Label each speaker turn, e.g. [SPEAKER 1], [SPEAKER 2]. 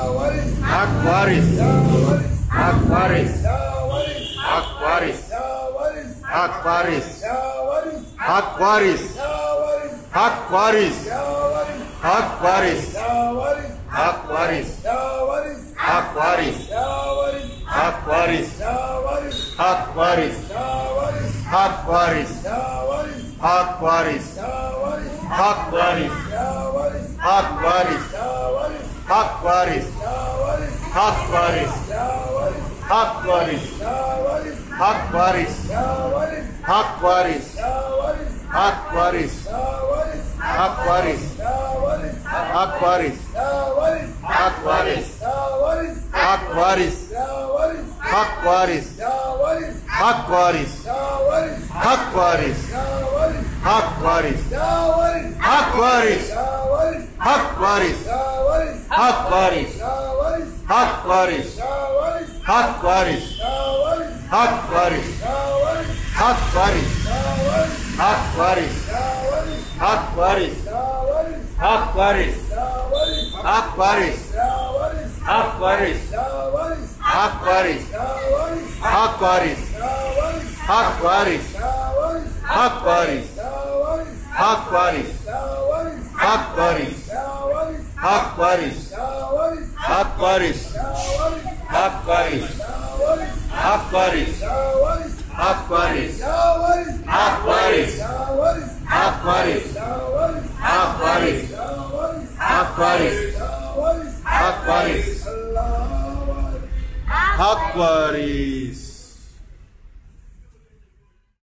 [SPEAKER 1] აკვარის
[SPEAKER 2] აკვარის აკვარის აკვარის აკვარის აკვარის აკვარის აკვარის აკვარის აკვარის აკვარის აკვარის აკვარის აკვარის აკვარის აკვარის Hak varis. Hak varis. Hak varis. Hak varis. Hak varis. Hak varis. Hak varis.
[SPEAKER 1] Hak
[SPEAKER 2] varis. Hak varis. Hak varis. Hak varis. Hak varis. Hak varis. Hak
[SPEAKER 1] varis.
[SPEAKER 2] Hak varis. Hak varis. ჰაკ ყარის ჰაკ ყარის ჰაკ ყარის ჰაკ ყარის ჰაკ ყარის ჰაკ ყარის ჰაკ ყარის ჰაკ ყარის
[SPEAKER 1] ჰაკ
[SPEAKER 2] ყარის ჰაკ ყარის ჰაკ ყარის ჰაკ ყარის ჰაკ ყარის ჰაკ ყარის ჰაკ ყარის ჰაკ ყარის ჰაკ ყარის आप वारिस आप वारिस आप वारिस आप वारिस
[SPEAKER 1] आप वारिस
[SPEAKER 2] आप वारिस
[SPEAKER 1] आप
[SPEAKER 2] वारिस आप वारिस आप वारिस आप वारिस